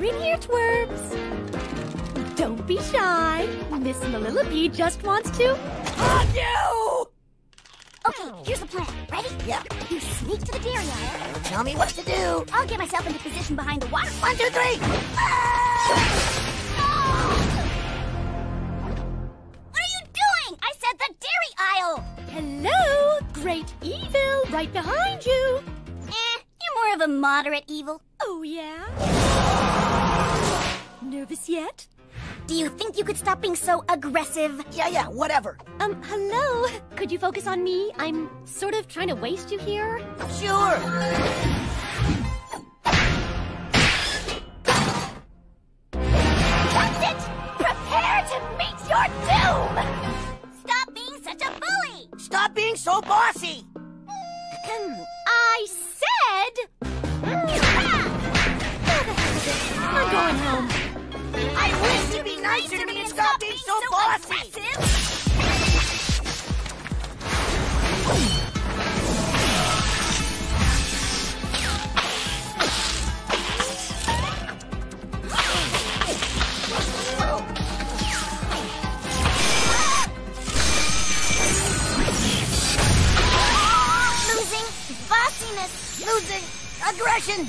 You're in here, twerps. Don't be shy. Miss Millipede just wants to hug you! Okay, here's the plan. Ready? Yeah. You sneak to the dairy aisle. Tell me what to do. I'll get myself into position behind the water. One, two, three. What are you doing? I said the dairy aisle. Hello, Great Evil, right behind you. Eh, you're more of a moderate evil. Oh, yeah? Nervous yet? Do you think you could stop being so aggressive? Yeah, yeah, whatever. Um, hello? Could you focus on me? I'm sort of trying to waste you here. Sure. That's it! Prepare to meet your doom! Stop being such a bully! Stop being so bossy. Um, I said. Mm, ah, I'm going home. I wish you'd be nicer to me and stop being so bossy. Losing bossiness. Losing aggression.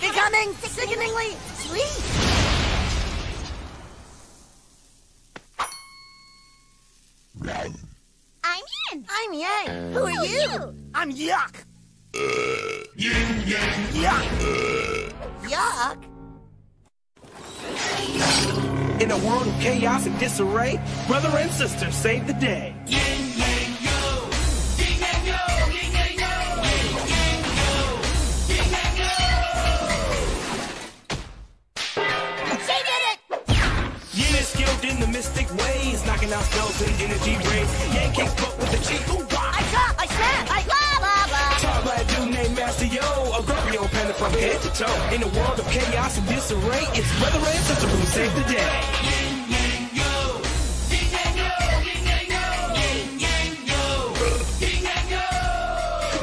Becoming sickeningly sweet. I'm Yin. I'm Yang. Who are you? I'm Yuck. Uh, Yin, Yang, Yuck. Yuck. In a world of chaos and disarray, brother and sister save the day. She knocking out spells and energy rays. Yang kicks butt with the cheek, ooh, wah. I chop. I snap. I Blah, blah, blah. Tall black dude named Master Yo, a grumpy old panda from head to toe. In a world of chaos and disarray, it's brother and sister who save the day.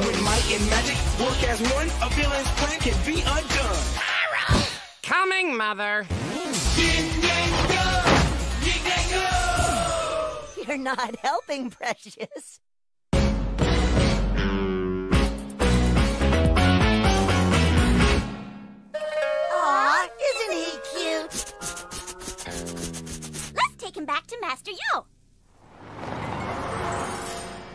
When might and magic work as one, a villain's plan can be undone. Coming, Mother. You're not helping, precious. Aw, isn't he cute? Let's take him back to Master Yo.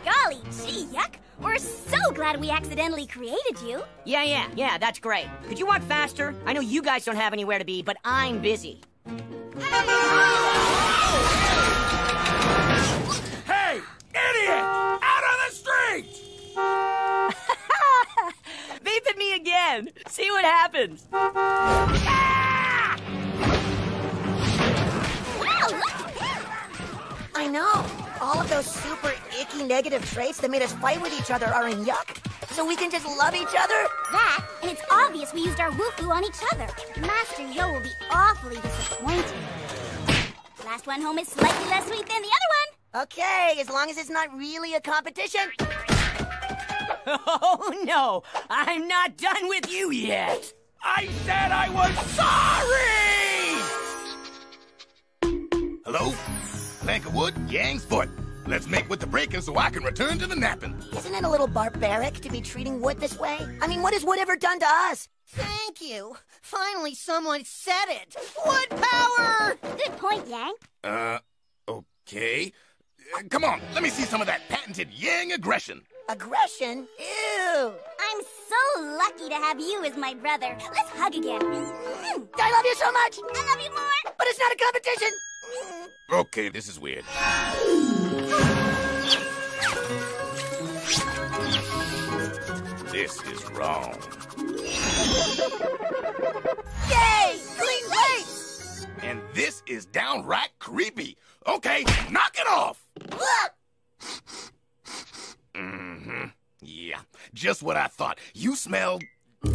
Golly gee, Yuck. We're so glad we accidentally created you. Yeah, yeah, yeah, that's great. Could you walk faster? I know you guys don't have anywhere to be, but I'm busy. idiot! Out on the street! Beep at me again. See what happens. Wow, look at him. I know. All of those super icky negative traits that made us fight with each other are in Yuck. So we can just love each other? That, and it's obvious we used our Woo Foo on each other. Master Yo will be awfully disappointed. Last one home is slightly less sweet than the other one. Okay, as long as it's not really a competition. Oh, no. I'm not done with you yet. I said I was sorry! Hello? Plank of wood, Yang's foot. Let's make with the breaking so I can return to the napping. Isn't it a little barbaric to be treating wood this way? I mean, what has wood ever done to us? Thank you. Finally, someone said it. Wood power! Good point, Yang. Uh, okay. Uh, come on, let me see some of that patented Yang aggression. Aggression? Ew. I'm so lucky to have you as my brother. Let's hug again. Mm, I love you so much, I love you more. but it's not a competition. Okay, this is weird. This is wrong. Yay! Clean slate! And this is downright creepy. Okay, knock it off! Mm-hmm. Yeah, just what I thought. You smell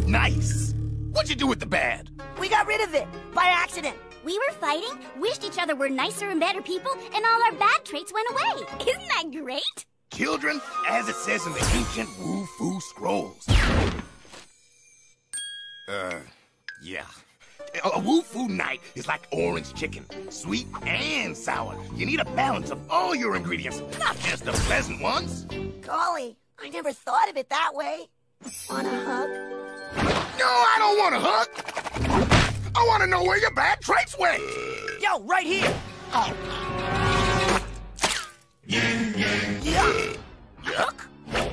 nice. What'd you do with the bad? We got rid of it by accident. We were fighting, wished each other were nicer and better people, and all our bad traits went away. Isn't that great? Children, as it says in the ancient Woo Foo scrolls. Uh, yeah. A, a Woo Foo knight is like orange chicken, sweet and sour. You need a balance of all your ingredients, not just the pleasant ones. Golly, I never thought of it that way. Want a hug? No, I don't want a hug. I want to know where your bad traits went. Yo, right here. Oh. Yuck. Yuck?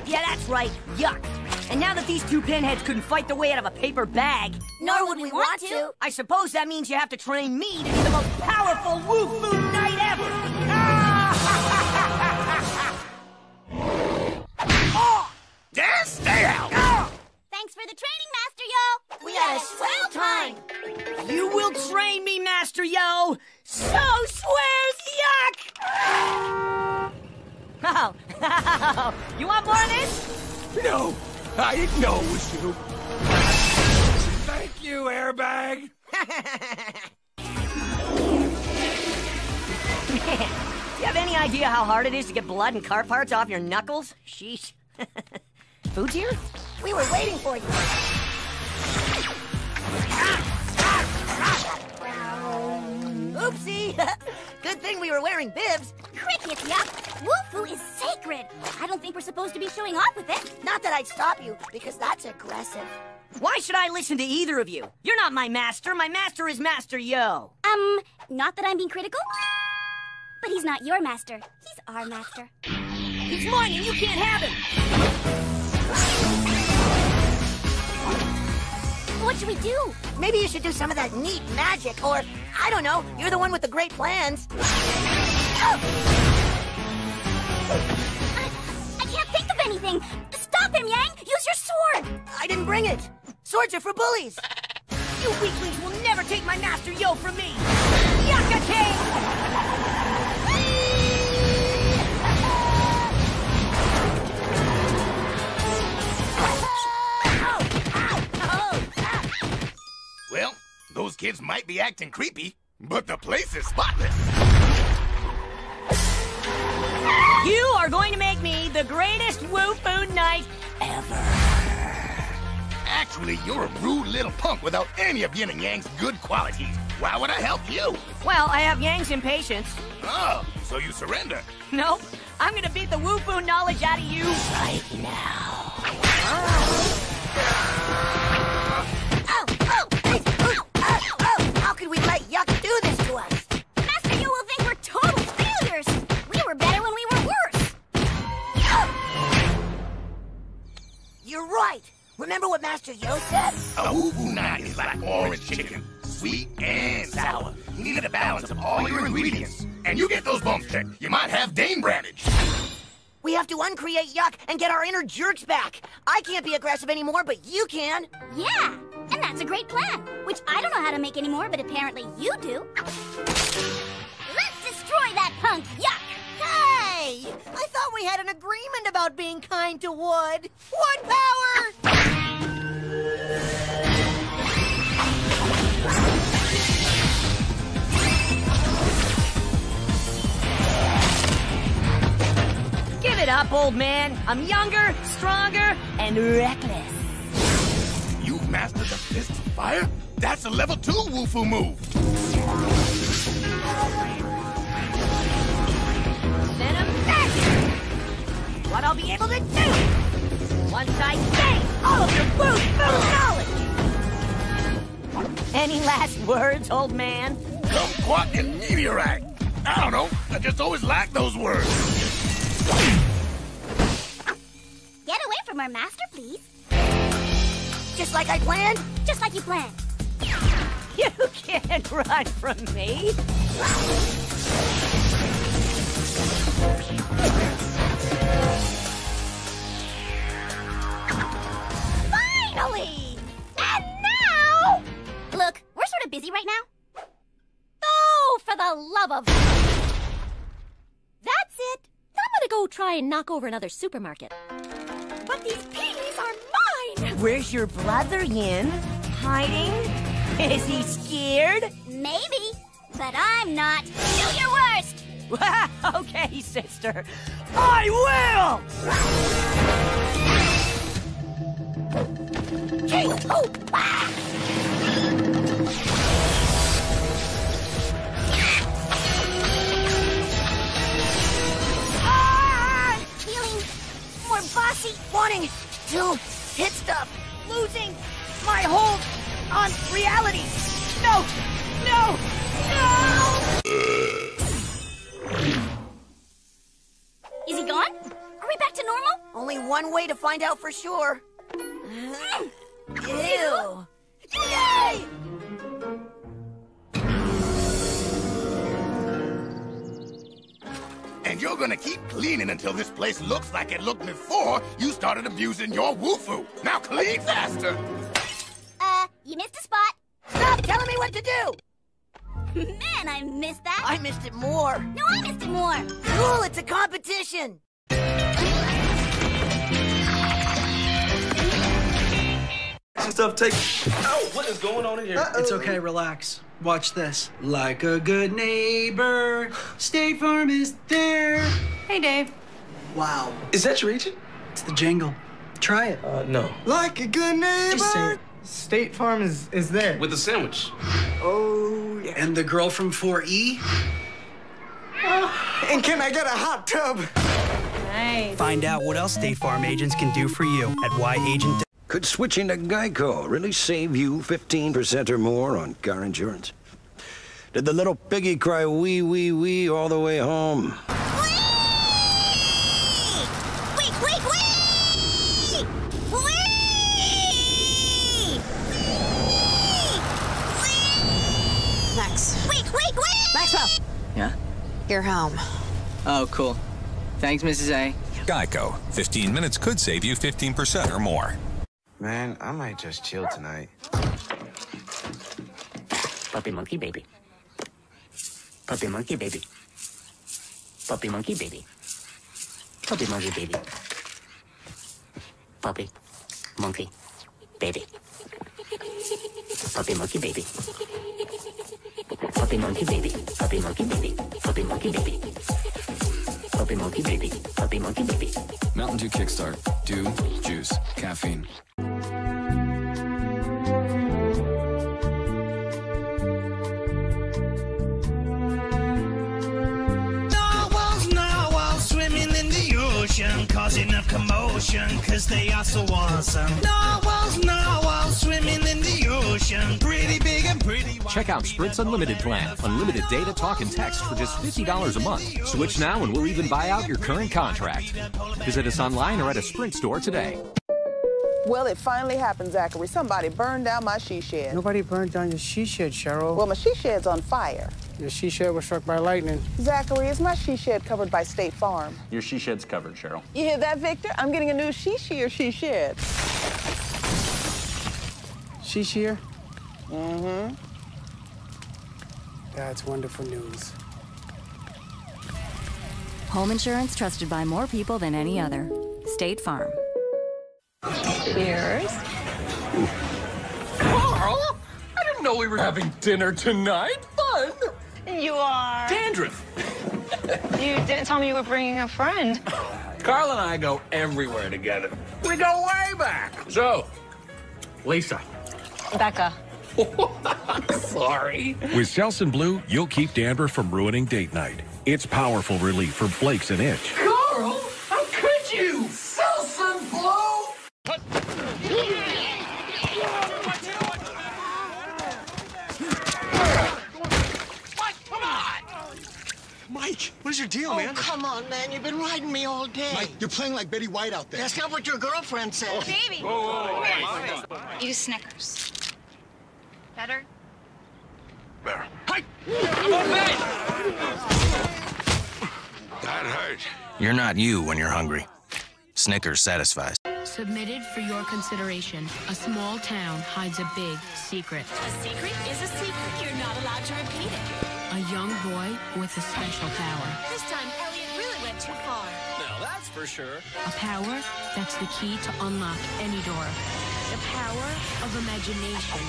Yeah, that's right. Yuck. And now that these two pinheads couldn't fight their way out of a paper bag, Nor would we want to. I suppose that means you have to train me to be the most powerful Fu Knight ever. Ah! oh! Yeah, stay out. Oh! Thanks for the training, Master Yo. We had a swell time. You will train me, Master Yo. So swears yuck. Oh, you want more of this? No, I didn't know it was you. Thank you, airbag. Man, do you have any idea how hard it is to get blood and car parts off your knuckles? Sheesh. Food's here? We were waiting for you. Oopsie! Good thing we were wearing bibs. Crickets, Yuck. Woo Foo is sacred. I don't think we're supposed to be showing off with it. Not that I'd stop you, because that's aggressive. Why should I listen to either of you? You're not my master. My master is Master Yo. Um, not that I'm being critical, but he's not your master. He's our master. He's mine and you can't have him. What should we do? Maybe you should do some of that neat magic, or, I don't know, you're the one with the great plans. I, anything. Stop him, Yang! Use your sword! I didn't bring it. Swords are for bullies. You weaklings will never take my Master Yo from me. Yucca King! Well, those kids might be acting creepy, but the place is spotless. You are going to make me the greatest Fu Knight ever. Actually, you're a rude little punk without any of Yin and Yang's good qualities. Why would I help you? Well, I have Yang's impatience. Oh, so you surrender. Nope. I'm gonna beat the Fu knowledge out of you right now. Oh, Remember what Master Yo said? A Woo Foo knight is like orange chicken, sweet and sour. You need a balance of all your ingredients. And you get those bumps checked, you might have Dame Brandage. We have to uncreate Yuck and get our inner jerks back. I can't be aggressive anymore, but you can. Yeah, and that's a great plan, which I don't know how to make anymore, but apparently you do. Let's destroy that punk yuck! Hey! I thought we had an agreement about being kind to wood. Wood power! Give it up, old man. I'm younger, stronger, and reckless. You've mastered the fist of fire? That's a level two Woo Foo move. Venom magic! What I'll be able to do once I gain all of your Woo Foo knowledge! Any last words, old man? Kumquat and meteorite. I don't know. I just always like those words. Get away from our master, please. Just like I planned? Just like you planned. You can't run from me. Busy right now. Oh, for the love of... That's it. I'm gonna go try and knock over another supermarket. But these peas are mine! Where's your brother, Yin? Hiding? Is he scared? Maybe, but I'm not. Do your worst! okay, sister. I will! Hey, oh, ah! Hit stuff. Losing my hold on reality. No! No! No! Is he gone? Are we back to normal? Only one way to find out for sure. Hmm. Ew. Yay! And you're gonna keep cleaning until this place looks like it looked before you started abusing your Woo Foo. Now clean faster. Uh, you missed a spot. Stop telling me what to do. Man, I missed that. I missed it more. No, I missed it more. Cool, it's a competition. stuff take. Oh, what is going on in here? It's okay, relax. Watch this. Like a good neighbor, State Farm is there. Hey, Dave. Wow, Is that your agent? it's the jingle. Try it. Uh, no. Like a good neighbor. Just say it. State Farm is is there. With a sandwich. oh yeah. And the girl from 4E? And can I get a hot tub? Nice. Find out what else State Farm agents can do for you at whyagent. Could switching to Geico really save you 15% or more on car insurance? Did the little piggy cry wee, wee, wee all the way home? Wait, wait, wait! Wait! Max. Wait, wait, wait! Maxwell. Yeah. You're home. Oh, cool. Thanks, Mrs. A. Geico. 15 minutes could save you 15% or more. Man, I might just chill tonight. Puppy monkey baby. Puppy monkey baby. Puppy monkey baby. Puppy monkey baby. Puppy monkey baby. Puppy monkey baby. Puppy monkey baby. Puppy monkey baby. Puppy monkey baby. Puppy monkey baby. Monkey baby, puppy monkey baby. Mountain Dew Kickstart. Dew, juice, caffeine. Narwhals, narwhals swimming in the ocean, causing a commotion, cause they are so awesome. Narwhals, narwhals swimming in the ocean, pretty big and pretty wide. Check out Sprint's Unlimited plan. Unlimited data, talk, and text for just $50 a month. Switch now and we'll even buy out your current contract. Visit us online or at a Sprint store today. Well, it finally happened, Zachary. Somebody burned down my she shed. Nobody burned down your she shed, Cheryl. Well, my she shed's on fire. Your she shed was struck by lightning. Zachary, is my she shed covered by State Farm? Your she shed's covered, Cheryl. You hear that, Victor? I'm getting a new she she or she shed. She shear? Mm-hmm. That's wonderful news. Home insurance trusted by more people than any other. State Farm. Cheers. Carl! I didn't know we were having dinner tonight. Fun! You are. Dandruff! You didn't tell me you were bringing a friend. Carl and I go everywhere together. We go way back. So, Lisa. Becca. Sorry. With Selsun Blue, you'll keep dandruff from ruining date night. It's powerful relief for flakes and itch. Carl! How could you? Selsun Blue! Mike, what is your deal, Oh, come on, man. You've been riding me all day. you're playing like Betty White out there. That's not what your girlfriend said. Oh. Baby. Eat Snickers. Better? There. That hurt. You're not you when you're hungry. Snickers satisfies. Submitted for your consideration. A small town hides a big secret. A secret is a secret. You're not allowed to repeat it. A young boy with a special power. This time, Elliot really went too far. Now that's for sure. A power that's the key to unlock any door. The power of imagination.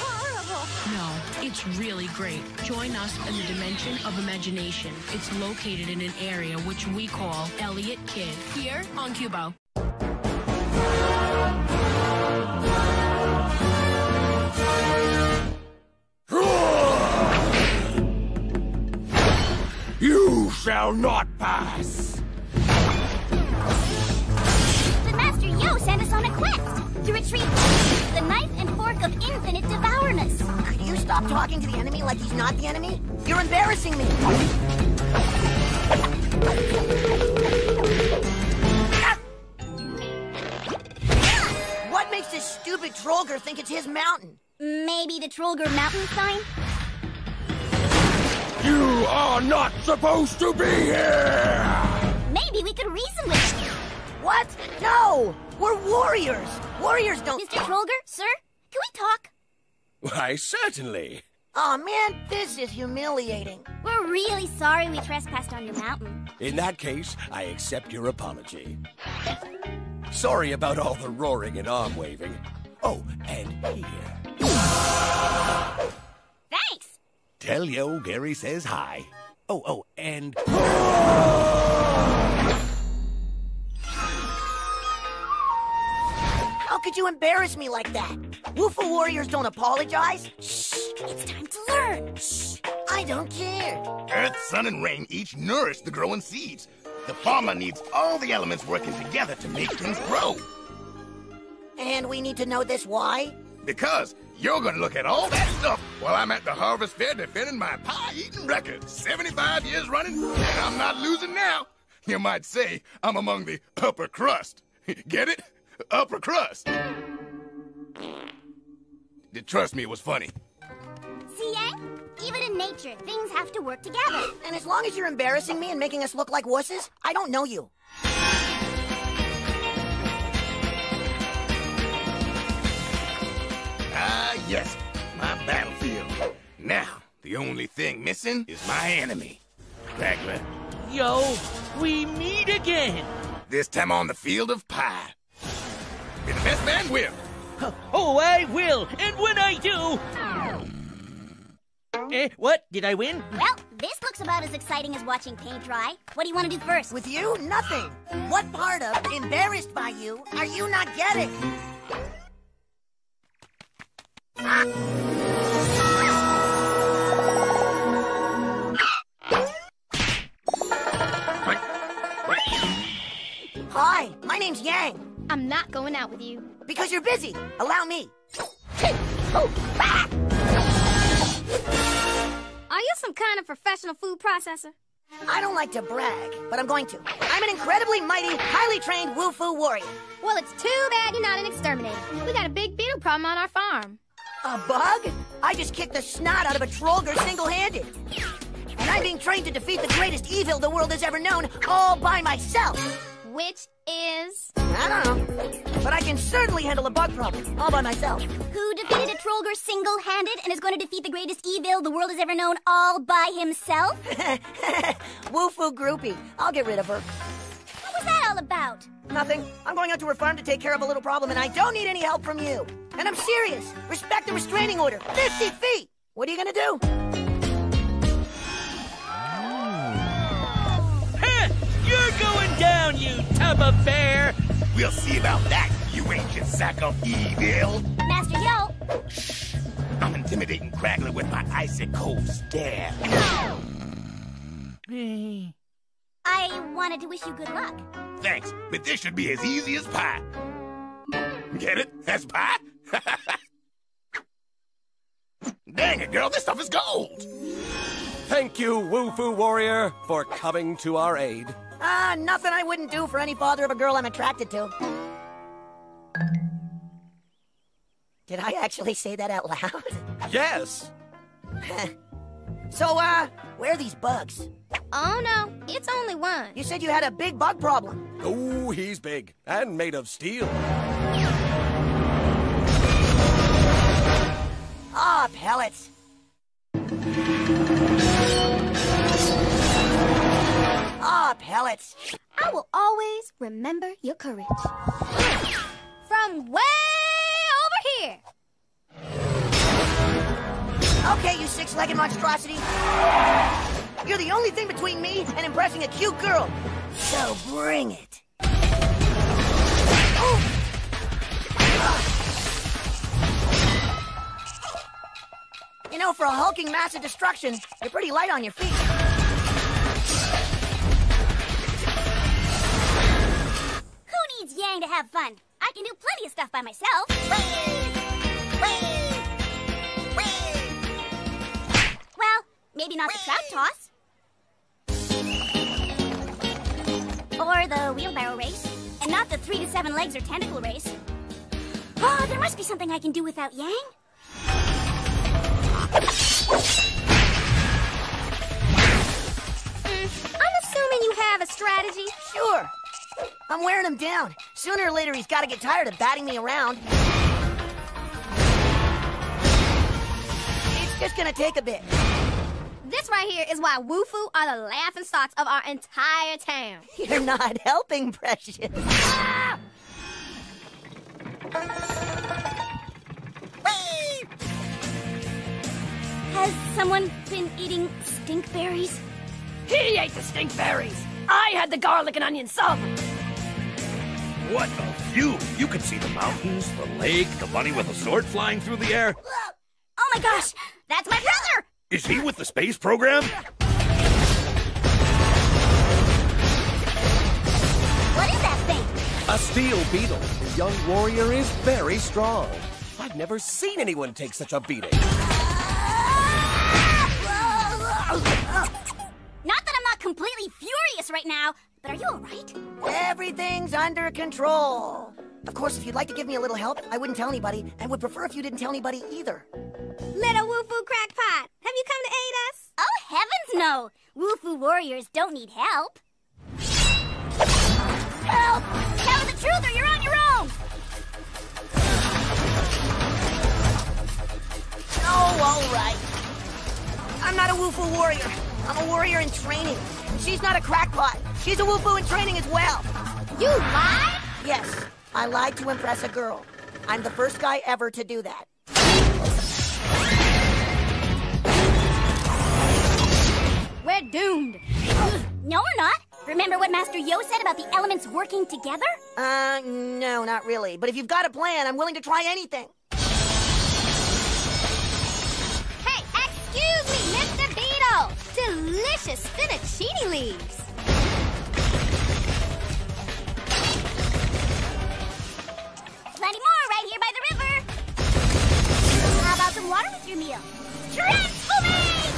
Horrible. No, it's really great. Join us in the dimension of imagination. It's located in an area which we call Elliot Kid. Here on Qubo. Shall not pass. The Master Yo sent us on a quest to retrieve the knife and fork of infinite devourness. Could you stop talking to the enemy like he's not the enemy? You're embarrassing me. What makes this stupid Trollger think it's his mountain? Maybe the Trollger mountain sign? You are not supposed to be here! Maybe we could reason with him. What? No! We're warriors! Warriors don't. Mr. Trollger, sir, can we talk? Why, certainly. Oh man, this is humiliating. We're really sorry we trespassed on your mountain. In that case, I accept your apology. Sorry about all the roaring and arm waving. Oh, and here. Thanks! Tell yo Gary says hi. Oh, oh, and. How could you embarrass me like that? Woo Foo warriors don't apologize. Shh! It's time to learn. Shh! I don't care. Earth, sun, and rain each nourish the growing seeds. The farmer needs all the elements working together to make things grow. And we need to know this why? Because you're gonna look at all that stuff while I'm at the harvest fair defending my pie-eating record. 75 years running, and I'm not losing now. You might say I'm among the upper crust. Get it? Upper crust. Trust me, it was funny. See, Yang? Even in nature, things have to work together. And as long as you're embarrassing me and making us look like wusses, I don't know you. Ah, yes, my battlefield. Now, the only thing missing is my enemy, Cragler. Yo, we meet again. This time on the field of pie. May the best man win. Oh, I will. And when I do. Eh, what? Did I win? Well, this looks about as exciting as watching paint dry. What do you want to do first? With you, nothing. What part of embarrassed by you are you not getting? Hi, my name's Yang. I'm not going out with you. Because you're busy. Allow me. Are you some kind of professional food processor? I don't like to brag, but I'm going to. I'm an incredibly mighty, highly trained Woo Foo warrior. Well, it's too bad you're not an exterminator. We got a big beetle problem on our farm. A bug? I just kicked the snot out of a Trollger single-handed. And I'm being trained to defeat the greatest evil the world has ever known all by myself. Which is? I don't know. But I can certainly handle a bug problem all by myself. Who defeated a Trollger single-handed and is going to defeat the greatest evil the world has ever known all by himself? Woo Foo groupie. I'll get rid of her. What was that all about? Nothing. I'm going out to her farm to take care of a little problem, and I don't need any help from you. And I'm serious. Respect the restraining order. 50 feet. What are you gonna do? Heh, you're going down, you tub of bear. We'll see about that, you ancient sack of evil. Master Yo, I'm intimidating Cragler with my icy cold stare. I wanted to wish you good luck. Thanks, but this should be as easy as pie. Get it? As pie? Dang it, girl, this stuff is gold. Thank you, Woo Foo Warrior, for coming to our aid. Ah, nothing I wouldn't do for any father of a girl I'm attracted to. Did I actually say that out loud? Yes. so, uh, where are these bugs? Oh no, it's only one. You said you had a big bug problem. Oh, he's big and made of steel. Ah, pellets. Ah, pellets. I will always remember your courage. From way Okay, you six-legged monstrosity. You're the only thing between me and impressing a cute girl. So bring it. You know, for a hulking mass of destruction, you're pretty light on your feet. who needs Yang to have fun? I can do plenty of stuff by myself. Well, maybe not the trout toss. Or the wheelbarrow race. And not the three to seven legs or tentacle race. Oh, there must be something I can do without Yang. Mm, I'm assuming you have a strategy. Sure. I'm wearing him down. Sooner or later, he's got to get tired of batting me around. It's just gonna take a bit. This right here is why Woo Foo are the laughing stocks of our entire town. You're not helping, Precious. Has someone been eating stink berries? He ate the stink berries. I had the garlic and onion sub. What a view! You can see the mountains, the lake, the bunny with a sword flying through the air. Oh my gosh, that's my brother! Is he with the space program? What is that thing? A steel beetle. The young warrior is very strong. I've never seen anyone take such a beating. Not that I'm not completely furious right now, but are you alright? Everything's under control. Of course, if you'd like to give me a little help, I wouldn't tell anybody, and would prefer if you didn't tell anybody either. Little Woo Foo crackpot, have you come to aid us? Oh, heavens no! Woo Foo warriors don't need help. Help! Tell the truth or you're on your own! Oh, all right. I'm not a Woo Foo warrior. I'm a warrior in training. She's not a crackpot. She's a Woo Foo in training as well. You lied? Yes, I lied to impress a girl. I'm the first guy ever to do that. We're doomed. No, we're not. Remember what Master Yo said about the elements working together? Uh, no, not really. But if you've got a plan, I'm willing to try anything. Hey, excuse me, Mr. Beetle. Delicious spinachini leaves. Some water with your meal? Transformate!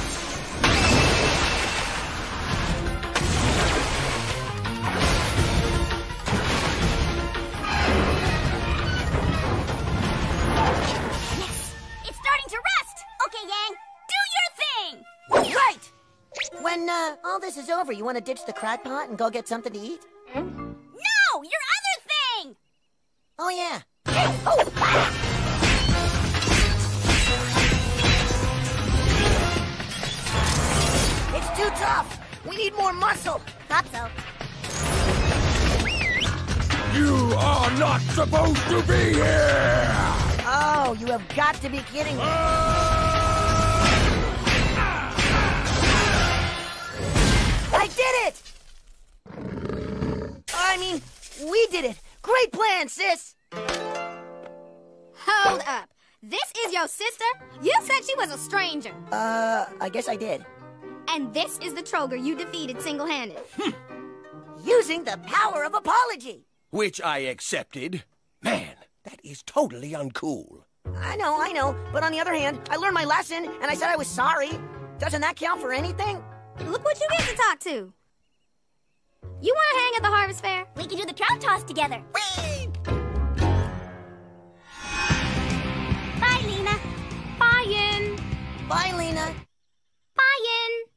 Yes, it's starting to rust. Okay, Yang, do your thing. Right! When, uh, all this is over, you want to ditch the crackpot and go get something to eat? No, your other thing. Oh, yeah. Oh, ah! We need more muscle. Thought so. You are not supposed to be here! Oh, you have got to be kidding me. I did it! I mean, we did it. Great plan, sis. Hold up. This is your sister? You said she was a stranger. Uh, I guess I did. And this is the Troger you defeated single handed. Hmm. Using the power of apology. Which I accepted. Man, that is totally uncool. I know, I know. But on the other hand, I learned my lesson and I said I was sorry. Doesn't that count for anything? Look what you get to talk to. You want to hang at the harvest fair? We can do the trout toss together. Bye, Lena. Bye, Yin. Bye, Lena. Bye, Yin.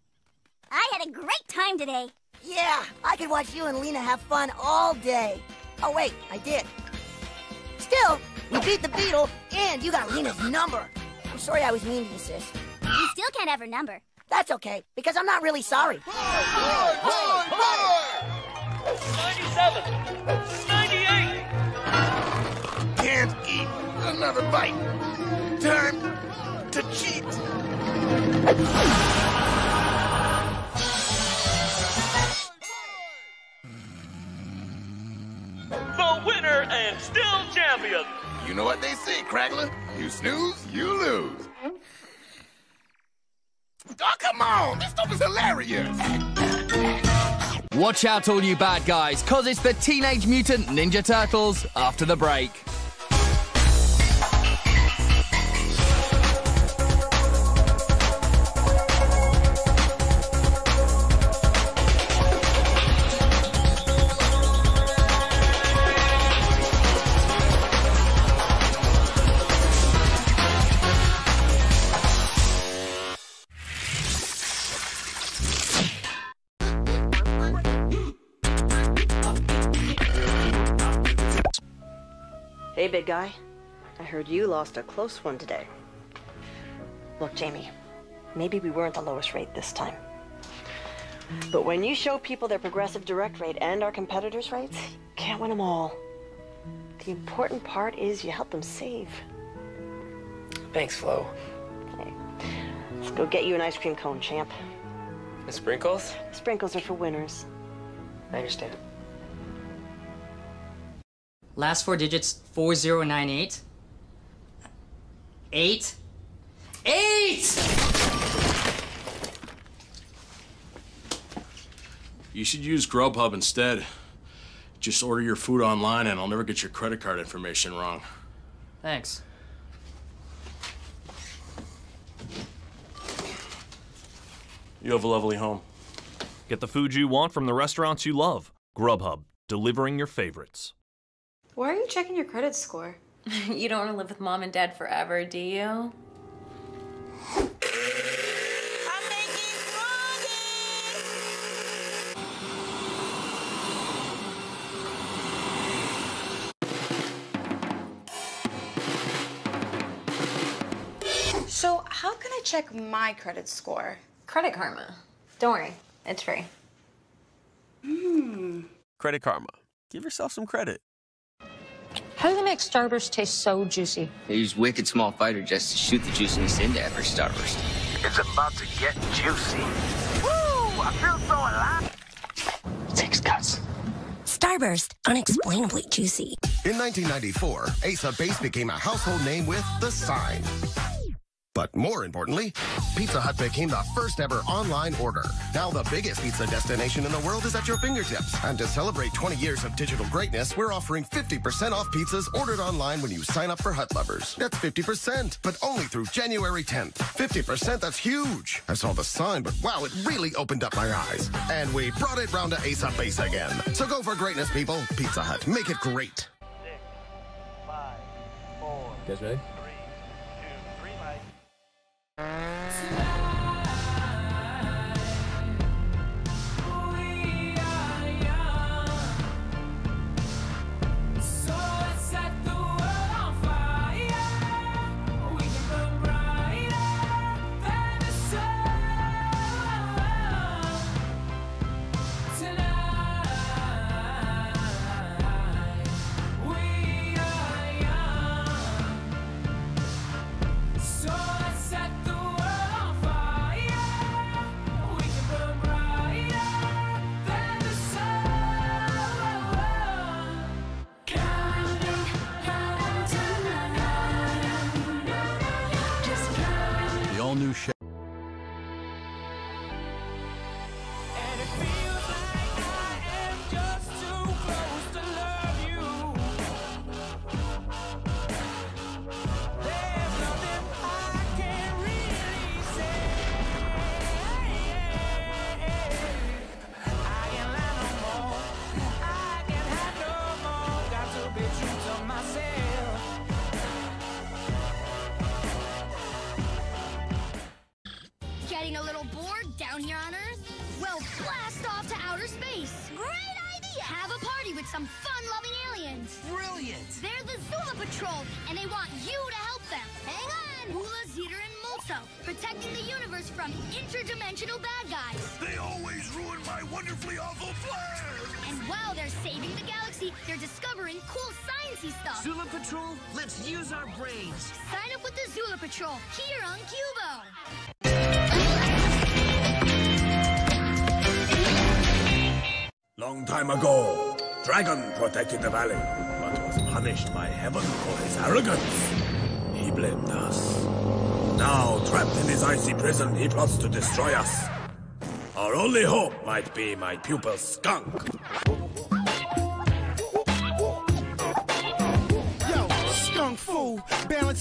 I had a great time today. Yeah, I could watch you and Lena have fun all day. Oh, wait, I did. Still, we beat the beetle, and you got Lena's number. I'm sorry I was mean to you, sis. You still can't have her number. That's okay, because I'm not really sorry. 97! 98! Can't eat another bite. Time to cheat. The winner and still champion! You know what they say, Crackler? You snooze, you lose. Oh, come on! This stuff is hilarious! Watch out, all you bad guys, cause it's the Teenage Mutant Ninja Turtles after the break. Guy. I heard you lost a close one today. Look, Jamie, maybe we weren't the lowest rate this time. But when you show people their progressive direct rate and our competitors' rates, you can't win them all. The important part is you help them save. Thanks, Flo. Hey, let's go get you an ice cream cone, champ. The sprinkles? Sprinkles are for winners. I understand. Last four digits 4098. Eight. Eight! You should use Grubhub instead. Just order your food online and I'll never get your credit card information wrong. Thanks. You have a lovely home. Get the food you want from the restaurants you love. Grubhub, delivering your favorites. Why are you checking your credit score? you don't want to live with mom and dad forever, do you? So, how can I check my credit score? Credit Karma. Don't worry, it's free. Hmm. Credit Karma. Give yourself some credit. How do they make Starburst taste so juicy? They use wicked small fighter jets to shoot the juiciness into every starburst. It's about to get juicy. Woo! I feel so alive. Six cuts. Starburst, unexplainably juicy. In 1994, Ace of Base became a household name with The Sign. But more importantly, Pizza Hut became the first ever online order. Now the biggest pizza destination in the world is at your fingertips. And to celebrate 20 years of digital greatness, we're offering 50% off pizzas ordered online when you sign up for Hut Lovers. That's 50%, but only through January 10th. 50%, that's huge. I saw the sign, but wow, it really opened up my eyes. And we brought it round to Ace of Base again. So go for greatness, people. Pizza Hut, make it great. You guys ready? The time ago, Dragon protected the valley, but was punished by heaven for his arrogance. He blamed us. Now, trapped in his icy prison, he plots to destroy us. Our only hope might be my pupil Skunk.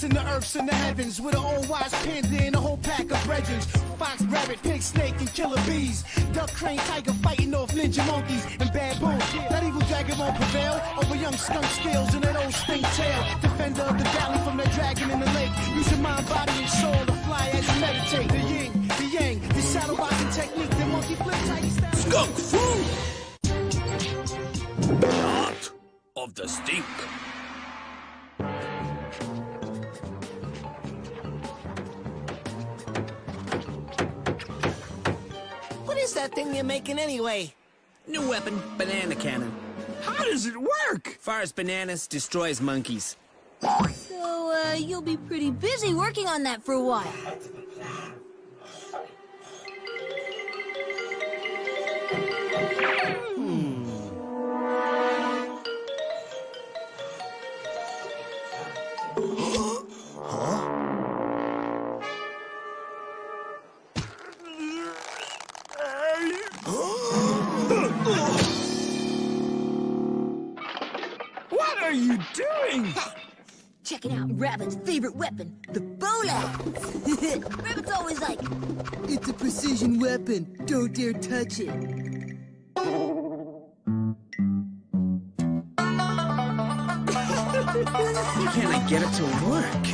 Balancing the earths and the heavens with an old wise panda and a whole pack of brethrens. Fox, rabbit, pig, snake, and killer bees. Duck, crane, tiger fighting off ninja monkeys and baboons. That evil dragon won't prevail over young skunk skills and that old stink tail. Defender of the valley from that dragon in the lake. Use your mind, body, and soul to fly as you meditate. The yin, the yang, the shadow boxing technique, the monkey flip, tiger style. Skunk art of the stink. That thing you're making anyway? New weapon, banana cannon. How does it work? Fires bananas, destroys monkeys. So, uh, you'll be pretty busy working on that for a while. What Checking out Rabbit's favorite weapon, the Bolax. Rabbit's always like, it's a precision weapon. Don't dare touch it. can't I get it to work?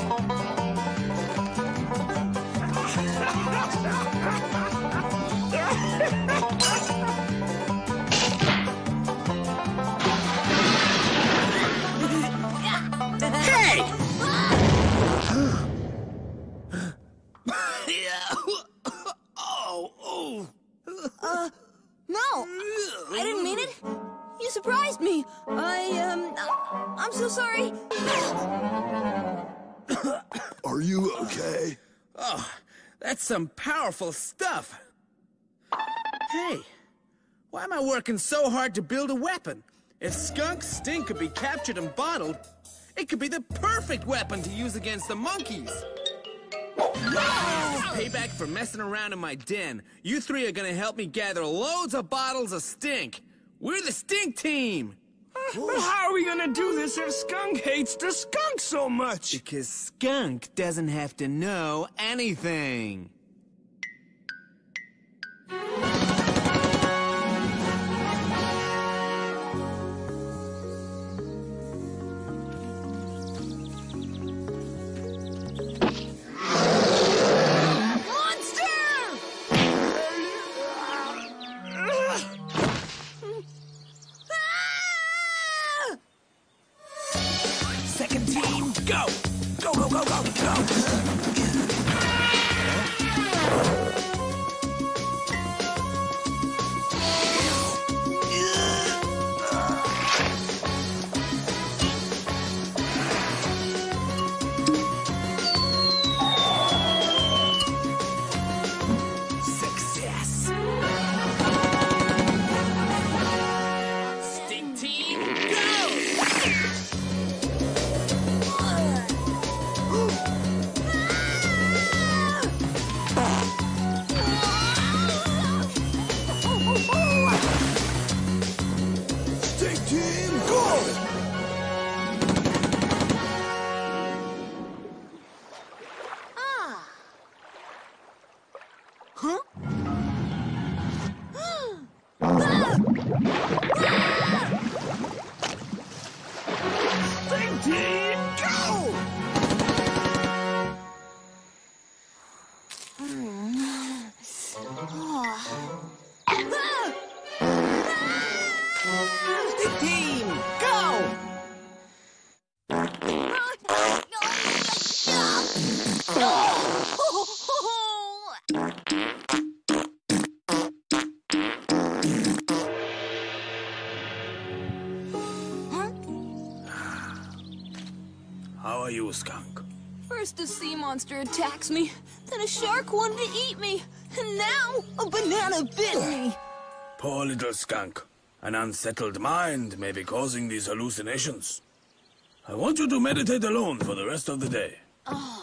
No, I didn't mean it. You surprised me. I, um, I'm so sorry. Are you okay? Oh, that's some powerful stuff. Hey, why am I working so hard to build a weapon? If Skunk Stink could be captured and bottled, it could be the perfect weapon to use against the monkeys. Payback for messing around in my den. You three are gonna help me gather loads of bottles of stink. We're the stink team. But how are we gonna do this if Skunk hates the skunk so much? Because Skunk doesn't have to know anything. Huh? monster attacks me, then a shark wanted to eat me, and now a banana bit me. Poor little skunk. An unsettled mind may be causing these hallucinations. I want you to meditate alone for the rest of the day. Go!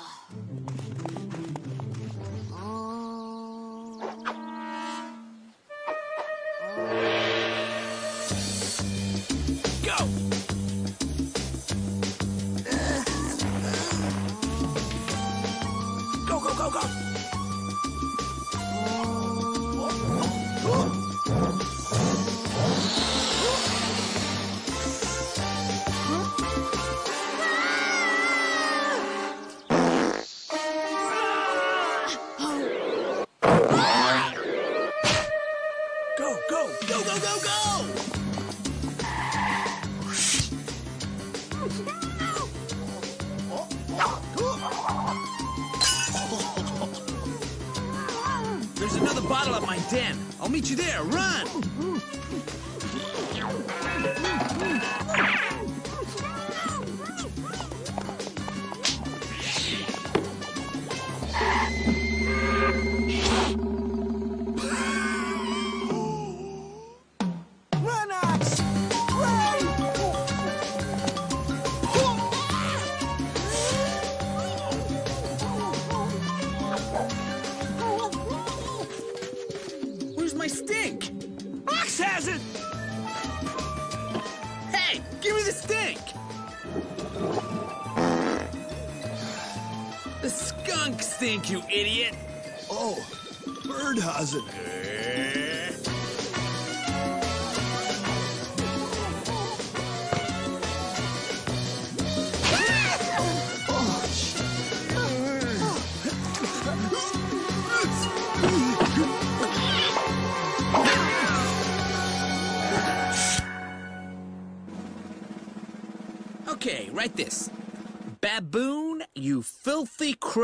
Another bottle at my den. I'll meet you there. Run!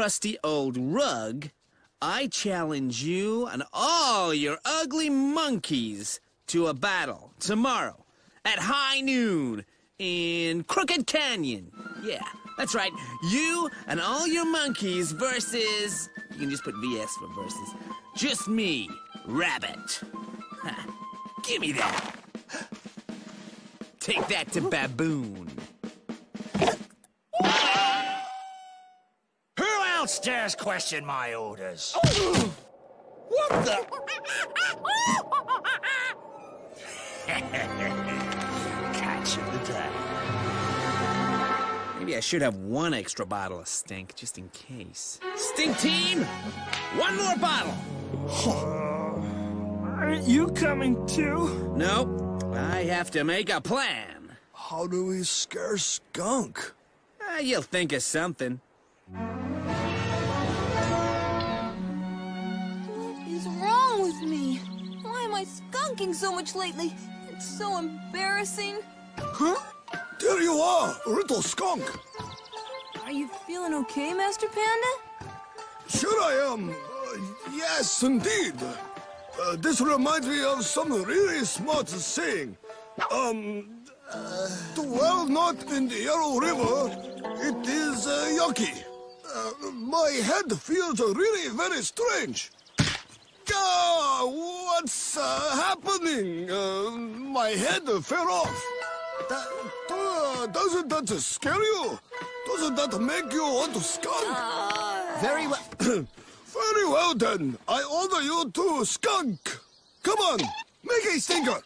Crusty old rug, I challenge you and all your ugly monkeys to a battle tomorrow at high noon in Crooked Canyon. Yeah, that's right. You and all your monkeys versus. You can just put VS for versus. Just me, Rabbit. Give me that. Take that to Baboon. Who else dares question my orders? What the? Catch of the day. Maybe I should have one extra bottle of stink, just in case. Stink team! One more bottle! Aren't you coming too? Nope. I have to make a plan. How do we scare Skunk? Ah, you'll think of something. With me? Why am I skunking so much lately? It's so embarrassing. Huh? There you are, little skunk. Are you feeling okay, Master Panda? Sure I am. Uh, yes, indeed. Uh, this reminds me of some really smart saying. Um, uh, dwell not in the Yarrow River, it is uh, yucky. Uh, my head feels really very strange. Ah, what's uh, happening? Uh, my head fell off. That, uh, doesn't that scare you? Doesn't that make you want to skunk? Very well. Very well then. I order you to skunk. Come on, make a stinker.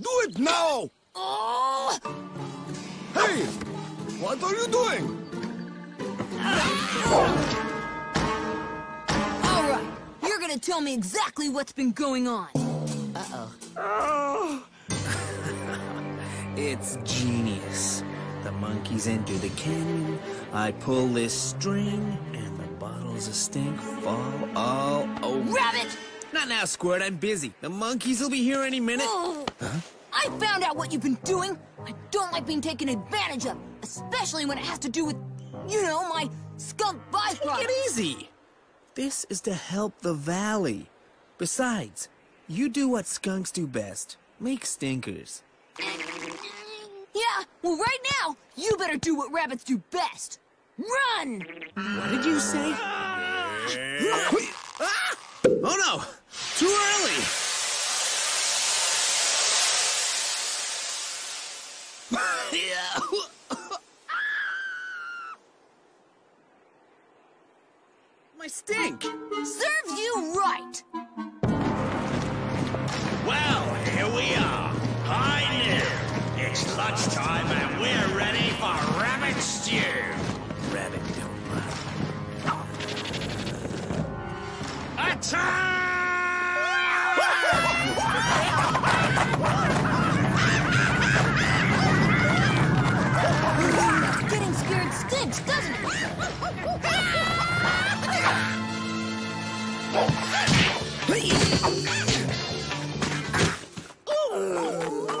Do it now. Hey, what are you doing? All right, you're gonna tell me exactly what's been going on. Uh oh. Oh. It's genius. The monkeys enter the canyon, I pull this string, and the bottles of stink fall all over. Rabbit! Not now, Squirt. I'm busy. The monkeys will be here any minute. Oh, I found out what you've been doing. I don't like being taken advantage of, especially when it has to do with, you know, my skunk byproduct. Take it easy. This is to help the valley. Besides, you do what skunks do best. Make stinkers. Yeah, well, right now, you better do what rabbits do best. Run! What did you say? Ah! Oh no! Too early! My stink! Serves you right! Well, here we are. High noon. It's lunchtime and we're ready for rabbit stew. Rabbit don't run. Getting scared stinks, doesn't it? Oh!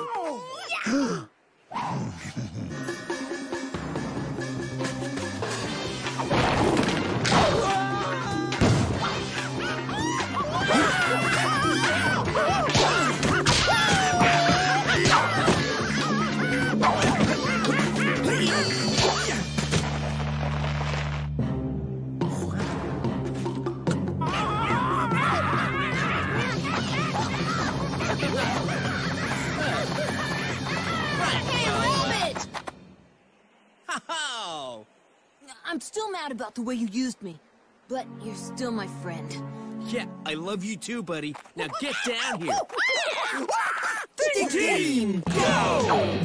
I'm still mad about the way you used me. But you're still my friend. Yeah, I love you too, buddy. Now get down here. Ding, Team, go!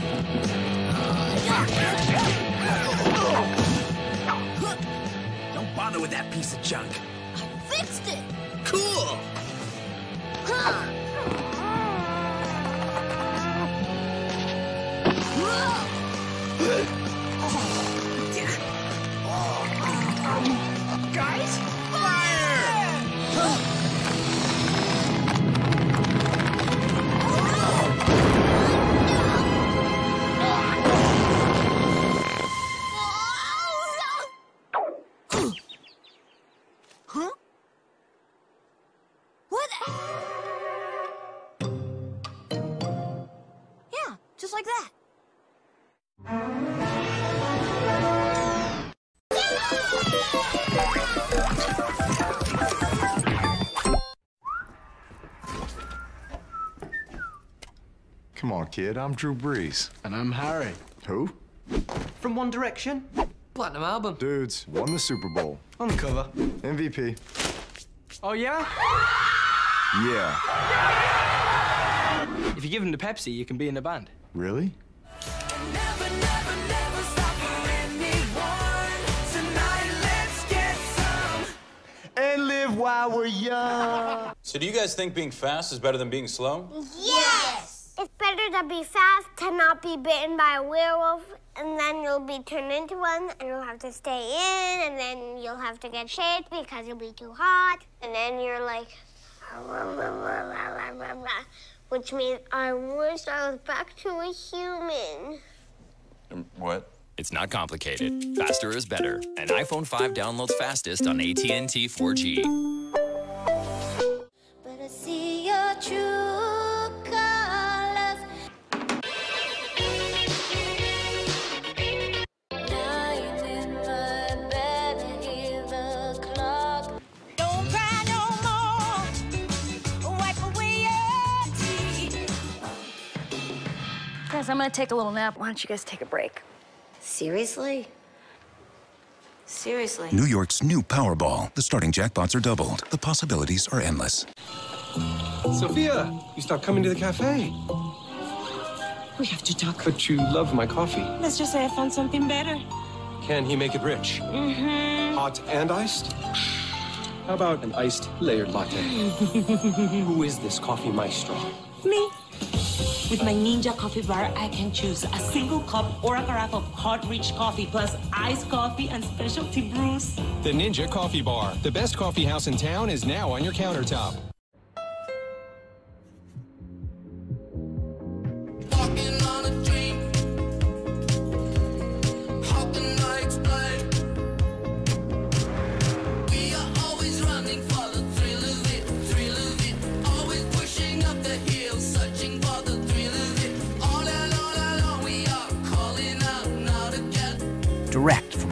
Don't bother with that piece of junk. I fixed it! Cool! Guys, kid. I'm Drew Brees. And I'm Harry. Who? From One Direction. Platinum album. Dudes, won the Super Bowl. On the cover. MVP. Oh, yeah? Yeah. If you give them to Pepsi, you can be in the band. Really? And live while we're young. So do you guys think being fast is better than being slow? Yes! It's better to be fast, to not be bitten by a werewolf, and then you'll be turned into one, and you'll have to stay in, and then you'll have to get shade because you'll be too hot, and then you're like, which means I wish I was back to a human. Um, what? It's not complicated. Faster is better. And iPhone 5 downloads fastest on AT&T 4G. I'm gonna take a little nap. Why don't you guys take a break? Seriously? Seriously? New York's new Powerball. The starting jackpots are doubled. The possibilities are endless. Sophia, you stopped coming to the cafe. We have to talk. But you love my coffee. Let's just say I found something better. Can he make it rich? Mm-hmm. Hot and iced? How about an iced layered latte? Who is this coffee maestro? Me. With my Ninja Coffee Bar, I can choose a single cup or a carafe of hot, rich coffee, plus iced coffee and specialty brews. The Ninja Coffee Bar, the best coffee house in town, is now on your countertop.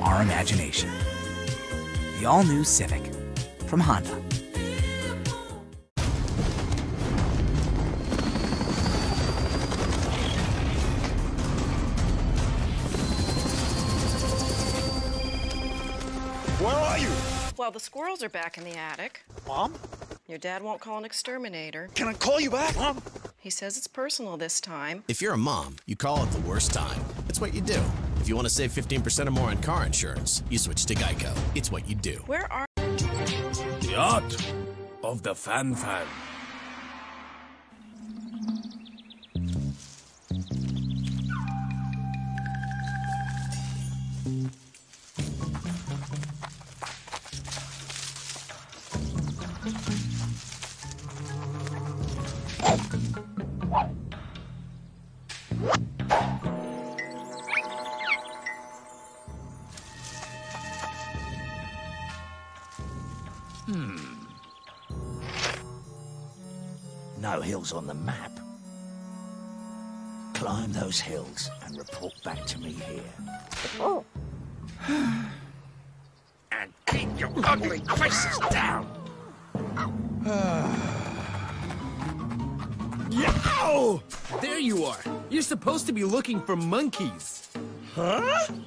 Our imagination. The all new Civic from Honda. Where are you? Well, the squirrels are back in the attic. Mom? Your dad won't call an exterminator. Can I call you back, Mom? He says it's personal this time. If you're a mom, you call it the worst time. It's what you do. If you want to save 15% or more on car insurance, you switch to Geico. It's what you do. Where are The art of the fan hills on the map. Climb those hills and report back to me here. Oh. and keep your ugly faces down! Yow! There you are. You're supposed to be looking for monkeys. Huh? Hmm.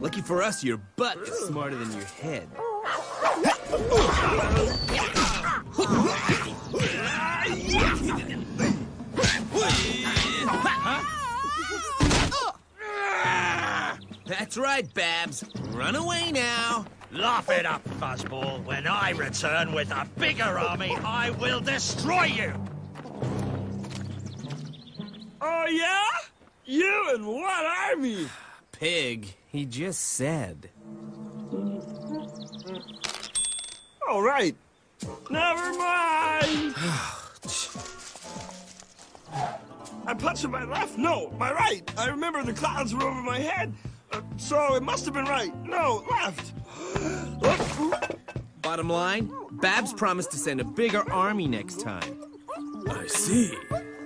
Lucky for us, your butt is smarter than your head. That's right, Babs. Run away now. Laugh it up, Fuzzball. When I return with a bigger army, I will destroy you! Oh, yeah? You and what army? Pig, he just said. All right. Never mind. I punched my left? No, my right. I remember the clouds were over my head. Uh, so it must have been right. No, left. Bottom line, Babs promised to send a bigger army next time. I see.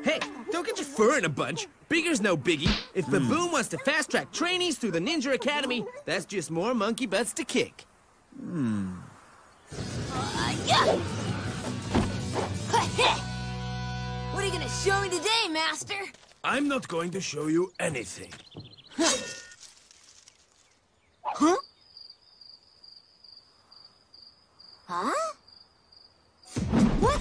Hey, don't get your fur in a bunch. Bigger's no biggie. If Baboon wants to fast track trainees through the Ninja Academy, that's just more monkey butts to kick. Hmm. What are you gonna show me today, Master? I'm not going to show you anything. Huh? Huh? What?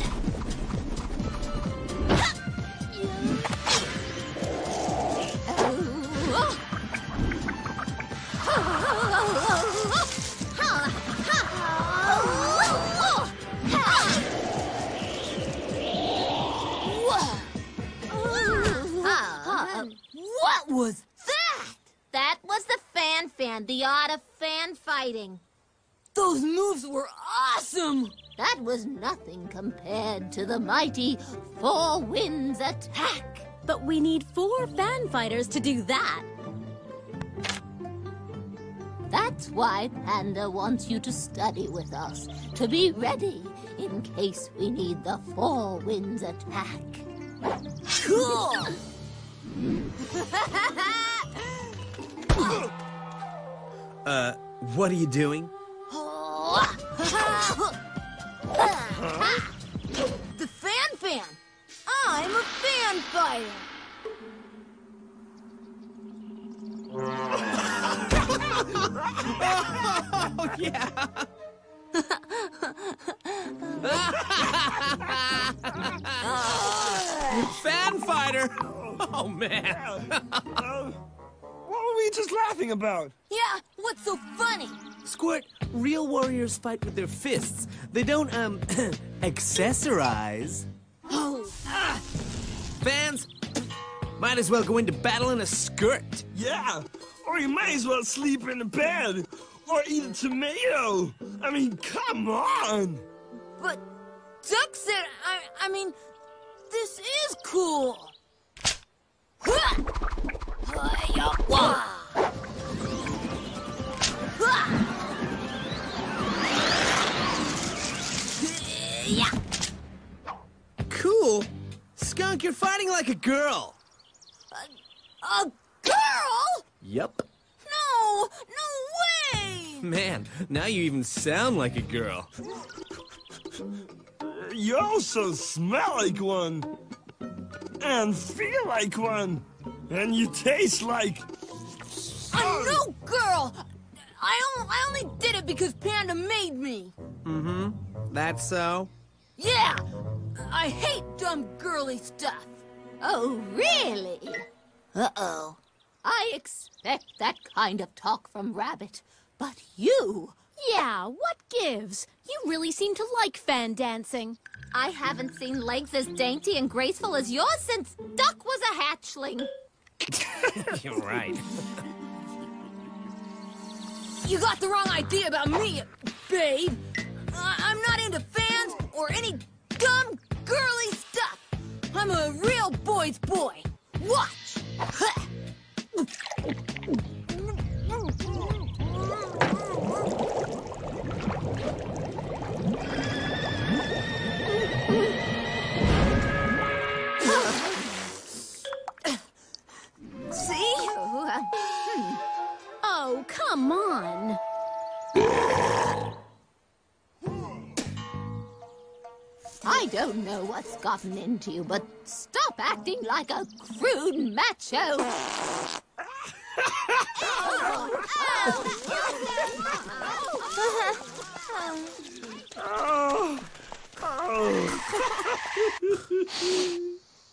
What was that? That was the fan fan, the art of fan fighting. Those moves were awesome! That was nothing compared to the mighty Four Winds attack. But we need four fan fighters to do that. That's why Panda wants you to study with us, to be ready in case we need the Four Winds attack. Cool! Uh, what are you doing? the fan fan! I'm a fan fighter! oh, yeah. Fan fighter! Oh, man. what were we just laughing about? Yeah, what's so funny? Squirt, real warriors fight with their fists. They don't, um, accessorize. Oh, ah. Fans, might as well go into battle in a skirt. Yeah, or you might as well sleep in a bed. Or eat a tomato. I mean, come on. But Duck said, I, I mean, this is cool. Cool. Skunk, you're fighting like a girl. A girl? Yep. No, no way! Man, now you even sound like a girl. You also smell like one. And feel like one. And you taste like. I'm no girl! I, on- I only did it because Panda made me. Mm-hmm. That's so? Yeah! I hate dumb girly stuff. Oh, really? Uh-oh. I expect that kind of talk from Rabbit. But you... Yeah, what gives? You really seem to like fan dancing. I haven't seen legs as dainty and graceful as yours since Duck was a hatchling. You're right. You got the wrong idea about me, babe. I'm not into fans or any dumb girly stuff. I'm a real boy's boy. Watch. Hmm. Oh, come on. I don't know what's gotten into you, but stop acting like a crude macho.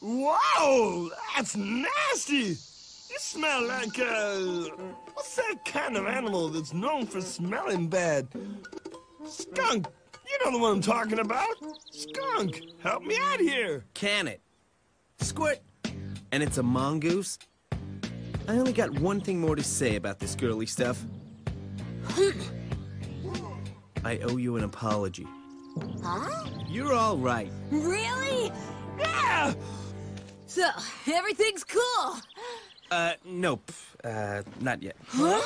Whoa, that's nasty. You smell like uh, what's that kind of animal that's known for smelling bad? Skunk. You know the one I'm talking about. Skunk. Help me out here. Can it? Squirt. And it's a mongoose? I only got one thing more to say about this girly stuff. I owe you an apology. Huh? You're all right. Really? Yeah! So, everything's cool. Uh, nope. Uh, not yet. Huh?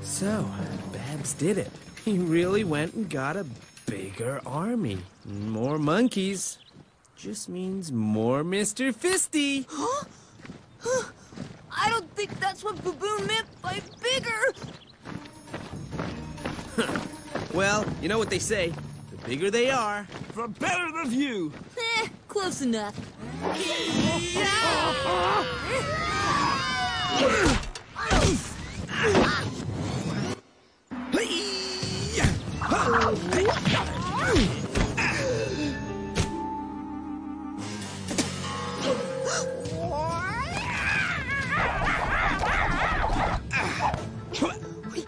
So, Babs did it. He really went and got a bigger army. More monkeys. Just means more Mr. Fisty. Huh? I don't think that's what Baboon meant by bigger. Well, you know what they say. The bigger they are, the better the view. Eh, close enough. We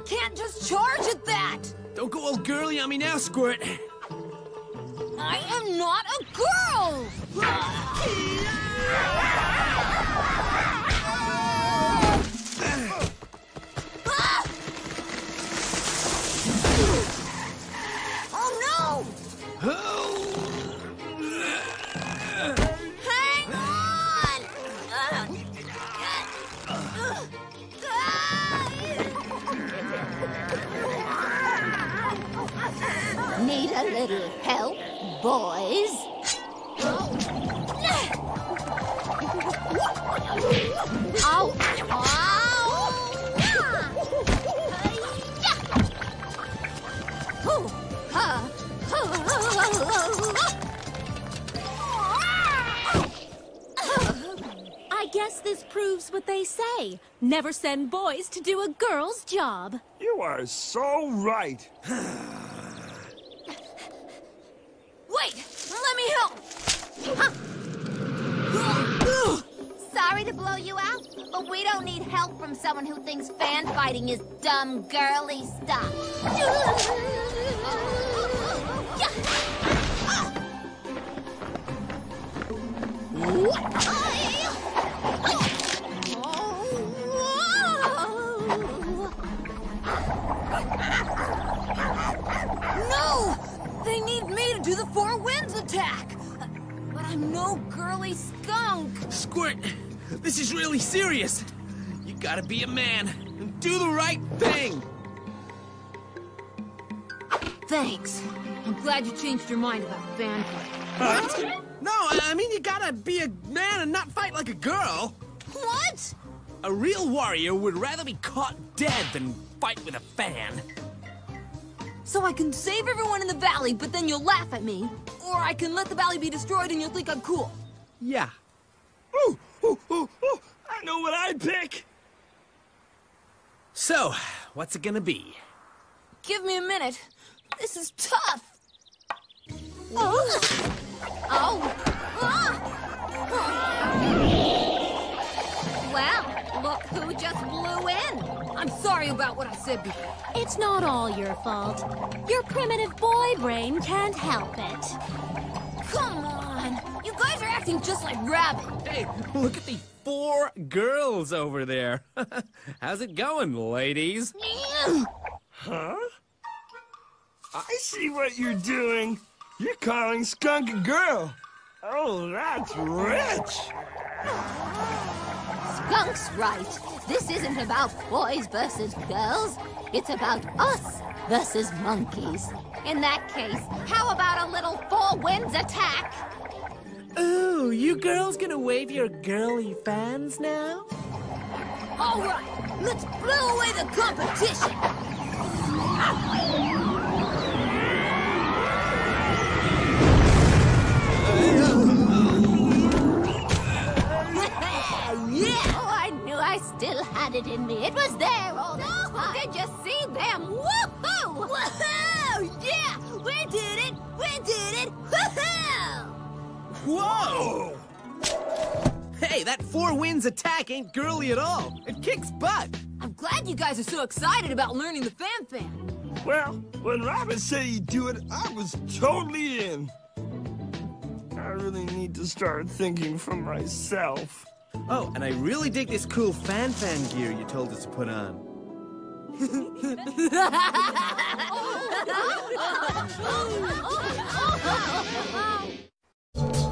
can't just charge at that. Don't go all girly on me now, Squirt. Never send boys to do a girl's job. You are so right. Wait! Let me help! Sorry to blow you out, but we don't need help from someone who thinks fan fighting is dumb, girly stuff. No! They need me to do the Four Winds attack! But I'm no girly skunk! Squirt, this is really serious. You gotta be a man and do the right thing. Thanks. I'm glad you changed your mind about fan fighting. No, I I mean you gotta be a man and not fight like a girl. What? A real warrior would rather be caught dead than fight with a fan. So I can save everyone in the valley, but then you'll laugh at me. Or I can let the valley be destroyed and you'll think I'm cool. Yeah. Ooh, ooh, ooh, ooh. I know what I'd pick. So, what's it gonna be? Give me a minute. This is tough. Oh. Oh. oh. Well, look who just blew in. I'm sorry about what I said before. It's not all your fault. Your primitive boy brain can't help it. Come on. You guys are acting just like Rabbit. Hey, look at the four girls over there. How's it going, ladies? Huh? I see what you're doing. You're calling Skunk a girl. Oh, that's rich. Skunk's right. This isn't about boys versus girls. It's about us versus monkeys. In that case, how about a little Four Winds attack? Ooh, you girls gonna wave your girly fans now? All right, let's blow away the competition. yeah! still had it in me. It was there all the no, time. Did you see them? Woohoo! Woohoo! Yeah! We did it! We did it! Woohoo! Whoa! Hey, that four winds attack ain't girly at all. It kicks butt. I'm glad you guys are so excited about learning the fan fan. Well, when Robin said he'd do it, I was totally in. I really need to start thinking for myself. Oh, and I really dig this cool fan fan gear you told us to put on. oh,